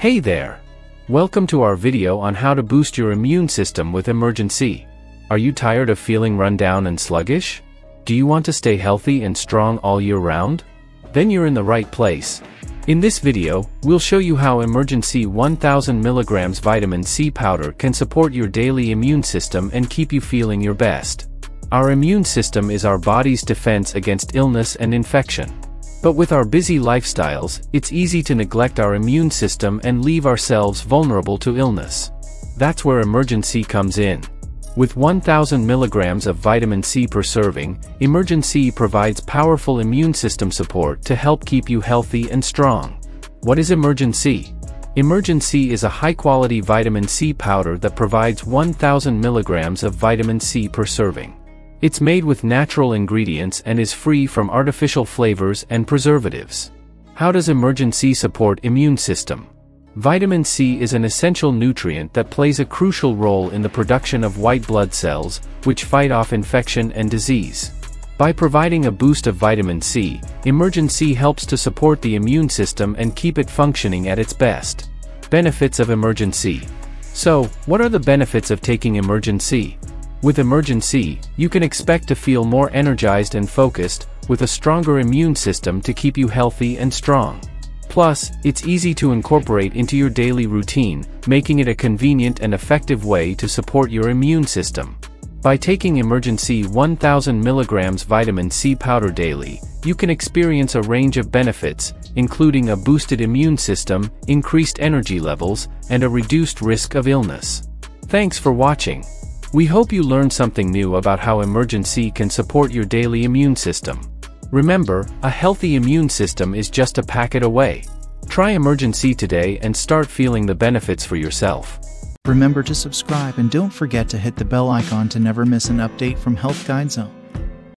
Hey there! Welcome to our video on how to boost your immune system with Emergen-C. Are you tired of feeling run down and sluggish? Do you want to stay healthy and strong all year round? Then you're in the right place. In this video, we'll show you how Emergen-C 1000 mg vitamin C powder can support your daily immune system and keep you feeling your best. Our immune system is our body's defense against illness and infection. But with our busy lifestyles, it's easy to neglect our immune system and leave ourselves vulnerable to illness. That's where Emergen-C comes in. With 1000 mg of vitamin C per serving, Emergen-C provides powerful immune system support to help keep you healthy and strong. What is Emergen-C? Emergen-C is a high-quality vitamin C powder that provides 1000 mg of vitamin C per serving. It's made with natural ingredients and is free from artificial flavors and preservatives. How does Emergen-C support immune system? Vitamin C is an essential nutrient that plays a crucial role in the production of white blood cells, which fight off infection and disease. By providing a boost of vitamin C, Emergen-C helps to support the immune system and keep it functioning at its best. Benefits of Emergen-C. So, what are the benefits of taking Emergen-C? With Emergen-C, you can expect to feel more energized and focused, with a stronger immune system to keep you healthy and strong. Plus, it's easy to incorporate into your daily routine, making it a convenient and effective way to support your immune system. By taking Emergen-C 1000 mg vitamin C powder daily, you can experience a range of benefits, including a boosted immune system, increased energy levels, and a reduced risk of illness. Thanks for watching. We hope you learned something new about how Emergen-C can support your daily immune system. Remember, a healthy immune system is just a packet away. Try Emergen-C today and start feeling the benefits for yourself. Remember to subscribe and don't forget to hit the bell icon to never miss an update from Health Guide Zone.